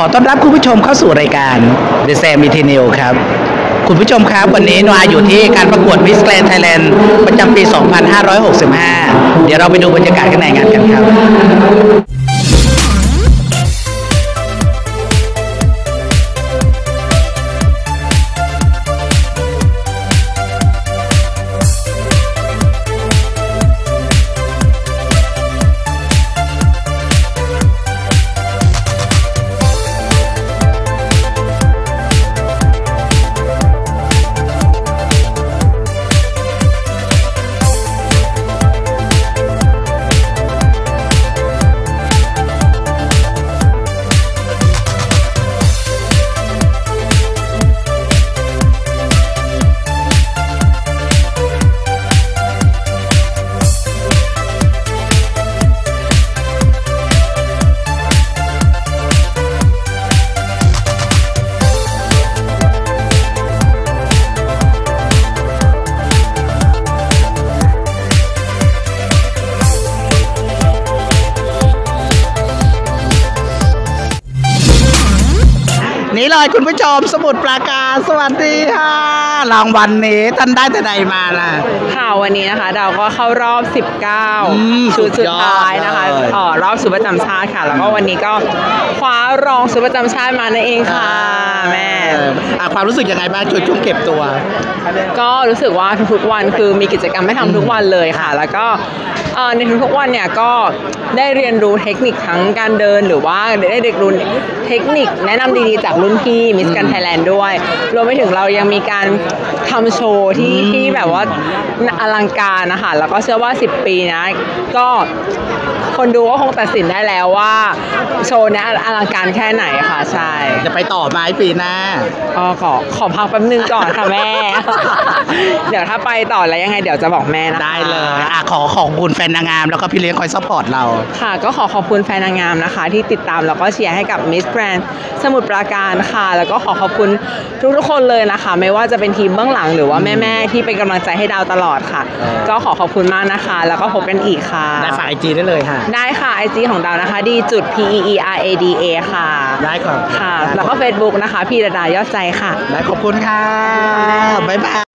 ขอต้อนรับคุณผู้ชมเข้าสู่รายการ The Sam e t e n e l ครับ คุณผู้ชมครับ วันนี้นวาอยู่ที่การประกวด Miss Grand Thailand ประจำปี 2565 เดี๋ยวเราไปดูบรรยากาศข้างในงานกันครับ นี่เลยคุณผู้ชมสมุดปราการสวัสดีค่ะรางวัลนี้ท่านได้แต่ใดมาล่ะ ค่ะวันนี้นะคะเราก็เข้ารอบอืม19ชุดสุดท้ายนะคะสุดยอดเลย เอ่อรอบสุดประจำชาติค่ะ แล้วก็วันนี้ก็คว้า รองสุดประจำชาติมานั่นเองค่ะแม่เอออะความรู้สึกยังไงบ้างจุดช่วงเก็บตัว ก็รู้สึกว่าทุกๆวันคือมีกิจกรรมให้ทำทุกวันเลยค่ะ แล้วก็เอ่อในทุกๆวันเนี่ยก็ได้เรียนรู้เทคนิคทั้งการเดินหรือว่าได้เรียนรู้เทคนิคแนะนำดีๆจากรุ่นพี่มิสแกรนด์ไทยแลนด์ด้วย รวมไปถึงเรายังมีการทำโชว์ที่ที่แบบว่าอลังการนะคะแล้วก็เชื่อว่า 10 ปีนะ ก็คนดูก็คงตัดสินได้แล้วว่า โชว์เนี้ยอลังการแค่ไหนค่ะใช่จะไปต่อไหมปีหน้าก็ขอขอพักแป๊บนึงก่อนค่ะแม่ เดี๋ยวถ้าไปต่อแล้วยังไงเดี๋ยวจะบอกแม่นะคะ ได้เลยอะขอขอบคุณแฟนนางงาม แล้วก็พี่เลี้ยงคอย support เรา ค่ะก็ขอขอบคุณแฟนนางงามนะคะ ที่ติดตามแล้วก็เชียร์ให้กับมิสแกรนสมุทรปราการค่ะ แล้วก็ขอขอบคุณทุกๆคนเลยนะคะ ไม่ว่าจะเป็นทีมเบื้องหลังหรือว่าแม่ๆที่เป็นกำลังใจให้ดาวตลอดค่ะเออก็ขอขอบคุณมากนะคะ แล้วก็พบกันอีกค่ะ ได้ฝากไอจีได้เลยค่ะ ได้ค่ะ IG ของดาวนะคะ d จุด p e e r a d a ค่ะ ได้ก่อนค่ะ แล้วก็ Facebook นะคะ พี่ระดายอดใจค่ะ ได้ขอบคุณค่ะ บ๊ายบาย